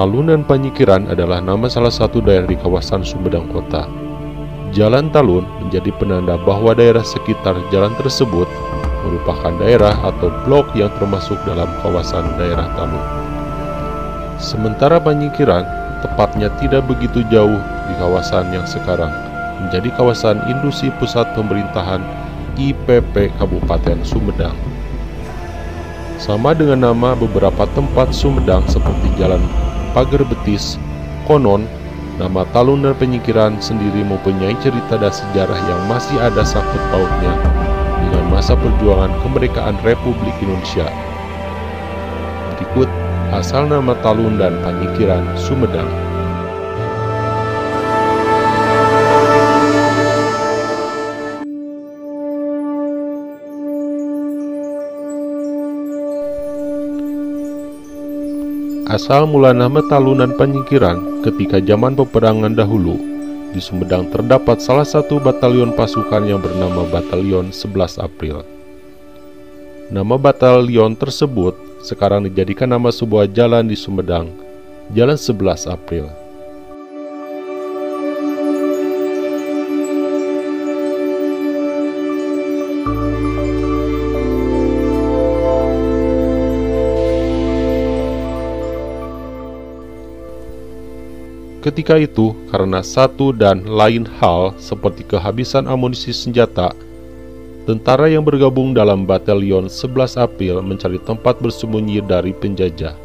Talun dan Panyikiran adalah nama salah satu daerah di kawasan Sumedang Kota. Jalan Talun menjadi penanda bahwa daerah sekitar jalan tersebut merupakan daerah atau blok yang termasuk dalam kawasan daerah Talun. Sementara Panyikiran tepatnya tidak begitu jauh di kawasan yang sekarang menjadi kawasan industri pusat pemerintahan IPP Kabupaten Sumedang. Sama dengan nama beberapa tempat Sumedang seperti Jalan Pagar Betis, konon nama Talun dan Penyikiran sendiri mempunyai cerita dan sejarah yang masih ada sangkut pautnya dengan masa perjuangan kemerdekaan Republik Indonesia. Berikut asal nama Talun dan Penyikiran Sumedang. Asal mula nama talunan penyingkiran ketika zaman peperangan dahulu, di Sumedang terdapat salah satu batalion pasukan yang bernama Batalion 11 April. Nama batalion tersebut sekarang dijadikan nama sebuah jalan di Sumedang, Jalan 11 April. Ketika itu, karena satu dan lain hal seperti kehabisan amunisi senjata, tentara yang bergabung dalam batalion 11 April mencari tempat bersembunyi dari penjajah.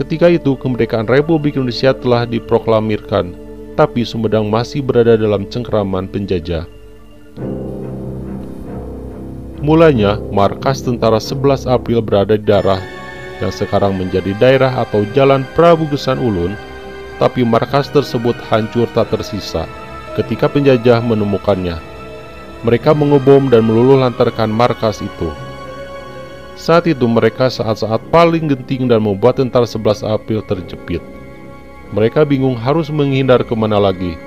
Ketika itu, kemerdekaan Republik Indonesia telah diproklamirkan, tapi Sumedang masih berada dalam cengkeraman penjajah. Mulanya, markas tentara 11 April berada di daerah yang sekarang menjadi daerah atau Jalan Prabu Gesan Ulun tapi markas tersebut hancur tak tersisa ketika penjajah menemukannya. Mereka mengebom dan meluluh lantarkan markas itu. Saat itu mereka saat-saat paling genting dan membuat tentara 11 April terjepit. Mereka bingung harus menghindar ke mana lagi,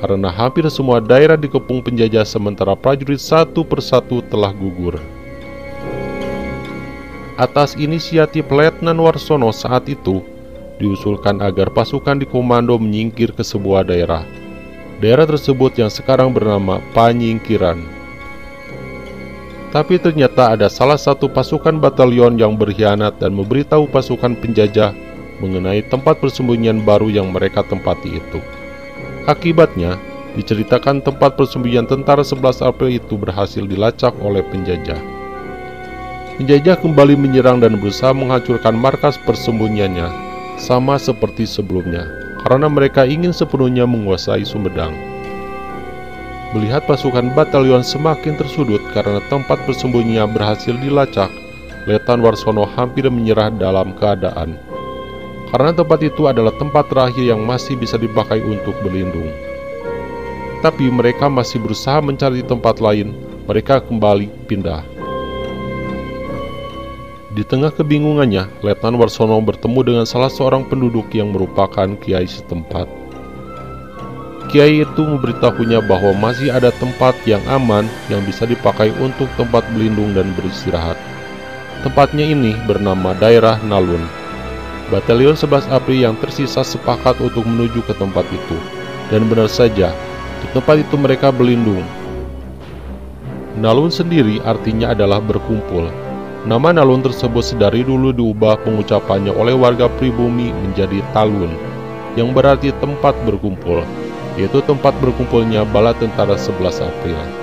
karena hampir semua daerah dikepung penjajah sementara prajurit satu persatu telah gugur. Atas inisiatif Letnan Warsono saat itu, diusulkan agar pasukan di komando menyingkir ke sebuah daerah. Daerah tersebut yang sekarang bernama Panyingkiran. Tapi ternyata ada salah satu pasukan batalion yang berkhianat dan memberitahu pasukan penjajah mengenai tempat persembunyian baru yang mereka tempati itu. Akibatnya, diceritakan tempat persembunyian tentara 11 April itu berhasil dilacak oleh penjajah. Penjajah kembali menyerang dan berusaha menghancurkan markas persembunyiannya sama seperti sebelumnya, karena mereka ingin sepenuhnya menguasai Sumedang. Melihat pasukan batalion semakin tersudut karena tempat persembunyian berhasil dilacak, Letan Warsono hampir menyerah dalam keadaan. Karena tempat itu adalah tempat terakhir yang masih bisa dipakai untuk berlindung. Tapi mereka masih berusaha mencari tempat lain, mereka kembali pindah. Di tengah kebingungannya, Letnan Warsono bertemu dengan salah seorang penduduk yang merupakan kiai setempat. Kiai itu memberitahunya bahwa masih ada tempat yang aman yang bisa dipakai untuk tempat berlindung dan beristirahat. Tempatnya ini bernama Daerah Nalun. Batalion 11 April yang tersisa sepakat untuk menuju ke tempat itu. Dan benar saja, di tempat itu mereka berlindung. Nalun sendiri artinya adalah berkumpul, Nama Nalun tersebut sedari dulu diubah pengucapannya oleh warga pribumi menjadi Talun, yang berarti tempat berkumpul, yaitu tempat berkumpulnya bala tentara 11 April.